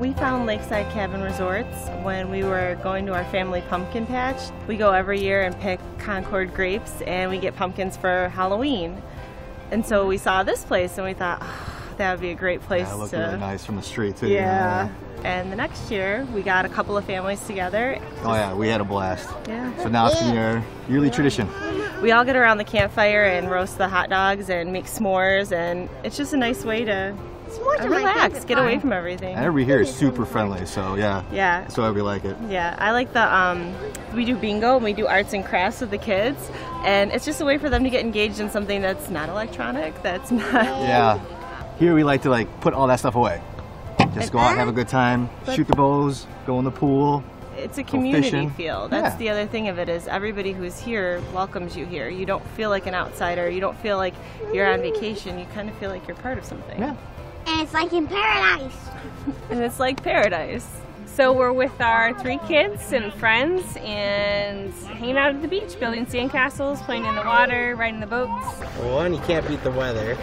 We found Lakeside Cabin Resorts when we were going to our family pumpkin patch. We go every year and pick Concord grapes and we get pumpkins for Halloween. And so we saw this place and we thought "Ah, that would be a great place Yeah, it looked to really nice from the street too. Yeah. And the next year we got a couple of families together. Oh yeah, we had a blast. Yeah. So now it's been your yearly tradition. We all get around the campfire and roast the hot dogs and make s'mores and it's just a nice way to S'mores are my relax, get away from everything. And everybody here is super friendly, so yeah. Yeah. That's why we like it. Yeah, I like the um, we do bingo and we do arts and crafts with the kids, and it's just a way for them to get engaged in something that's not electronic, that's not. Yeah. Here we like to like put all that stuff away. Just go out, have a good time, shoot the bows, go in the pool. It's a community feel. That's Yeah. the other thing of it is everybody who's here welcomes you here. You don't feel like an outsider. You don't feel like you're on vacation. You kind of feel like you're part of something. Yeah. And it's like in paradise. And it's like paradise. So we're with our three kids and friends and hanging out at the beach, building sandcastles, playing in the water, riding the boats. Well, one, you can't beat the weather.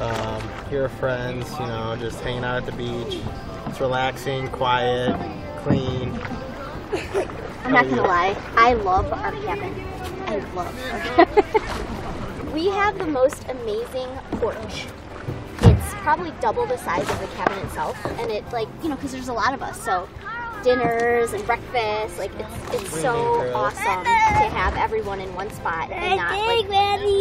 Um, your friends, you know, just hanging out at the beach. It's relaxing, quiet, clean. I'm not gonna lie, I love our cabin. I love our cabin. we have the most amazing porch. It's probably double the size of the cabin itself, and it like you know because there's a lot of us, so dinners and breakfast, like it's it's so awesome to have everyone in one spot and not like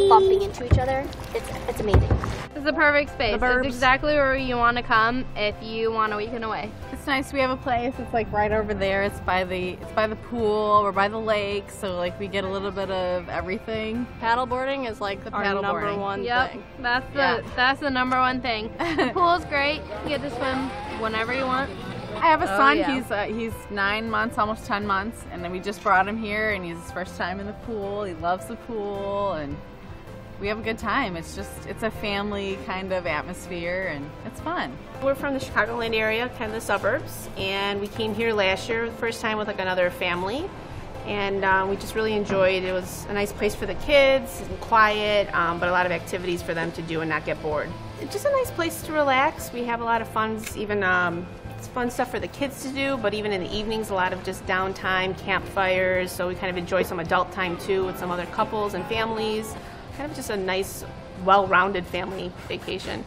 bumping into each other. It's it's amazing. It's the perfect space. The. It's exactly where you want to come if you want a weekend away. It's nice. We have a place. It's like right over there. It's by the it's by the pool. We're by the lake, so like we get a little bit of everything. Paddleboarding is like the Our paddleboarding. number one yep, thing. that's the Yeah. that's the number one thing. the pool's great. You get to swim whenever you want. I have a Oh, son. yeah. He's uh, he's nine months, almost ten months, and then we just brought him here, and he's his first time in the pool. He loves the pool, and we have a good time. It's just it's a family kind of atmosphere, and it's fun. We're from the Chicagoland area, kind of the suburbs, and we came here last year, the first time with like another family, and um, we just really enjoyed. It was a nice place for the kids, and quiet, um, but a lot of activities for them to do and not get bored. It's just a nice place to relax. We have a lot of fun, even um, it's fun stuff for the kids to do, but even in the evenings, a lot of just downtime, campfires. So we kind of enjoy some adult time too with some other couples and families. Kind of just a nice, well-rounded family vacation.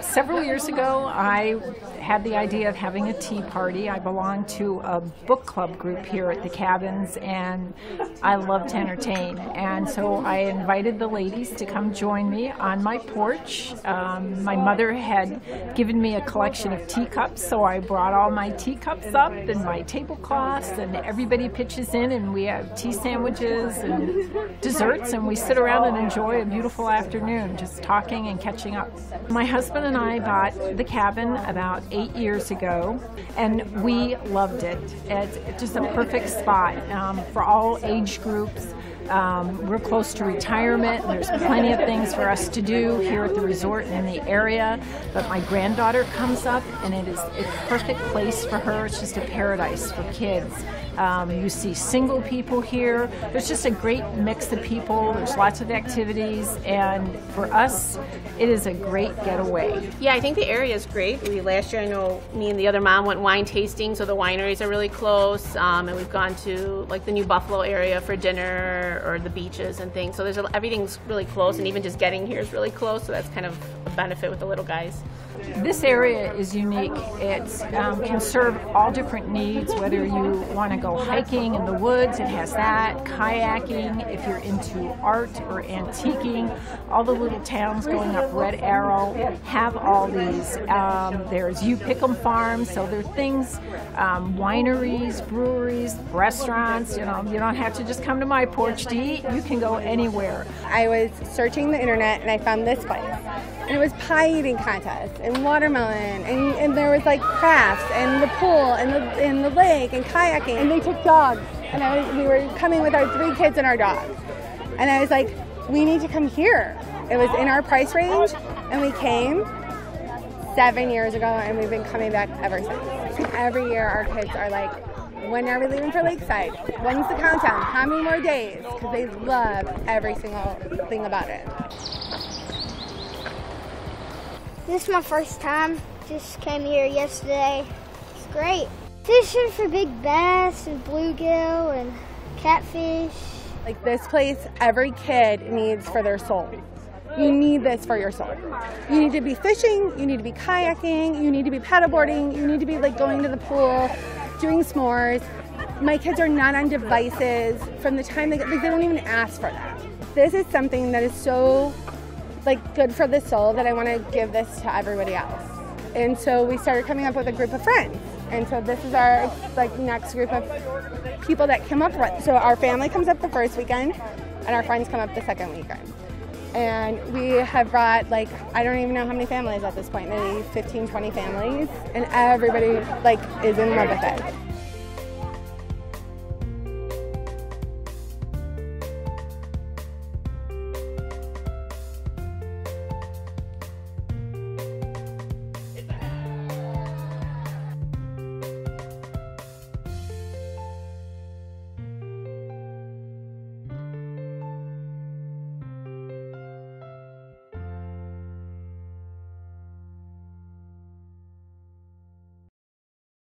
Several years ago, I had the idea of having a tea party. I belong to a book club group here at the cabins, and I love to entertain. And so I invited the ladies to come join me on my porch. Um, my mother had given me a collection of teacups, so I brought all my teacups up and my tablecloths, and everybody pitches in, and we have tea sandwiches and desserts, and we sit around and enjoy a beautiful afternoon just talking and catching up. My husband and I bought the cabin about eight years ago, and we loved it. It's just a perfect spot um, for all age groups. Um, we're close to retirement. There's plenty of things for us to do here at the resort and in the area. But my granddaughter comes up, and it is a perfect place for her. It's just a paradise for kids. Um, you see single people here. There's just a great mix of people. There's lots of activities, and for us, it is a great getaway. Yeah, I think the area is great. We last year, I know me and the other mom went wine tasting, so the wineries are really close, um, and we've gone to like the New Buffalo area for dinner or the beaches and things. So there's a, everything's really close, and even just getting here is really close. So that's kind of a benefit with the little guys. This area is unique. It um, can serve all different needs, whether you want to go hiking in the woods, it has that, kayaking, if you're into art or antiquing. All the little towns going up Red Arrow have all these. Um, there's You Pick'em Farms, so there are things, um, wineries, breweries, restaurants. You know, you don't have to just come to my porch eat. You can go anywhere. I was searching the internet and I found this place. And it was pie eating contest and watermelon and, and there was like crafts and the pool and the and the lake and kayaking and they took dogs and I was, we were coming with our three kids and our dog. And I was like, we need to come here. It was in our price range and we came seven years ago and we've been coming back ever since. Every year our kids are like When are we leaving for Lakeside? When's the countdown? How many more days? Because they love every single thing about it. This is my first time. Just came here yesterday. It's great. Fishing for big bass and bluegill and catfish. Like this place, every kid needs for their soul. You need this for your soul. You need to be fishing, you need to be kayaking, you need to be paddleboarding, you need to be like going to the pool, doing s'mores. My kids are not on devices from the time they get, like they don't even ask for that. This is something that is so like good for the soul that I want to give this to everybody else. And so we started coming up with a group of friends. And so this is our like next group of people that come up with. So our family comes up the first weekend and our friends come up the second weekend. And we have brought like I don't even know how many families at this point, maybe 15, 20 families, and everybody like is in love with it.